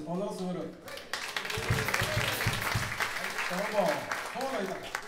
ものすごい。どうも河野豊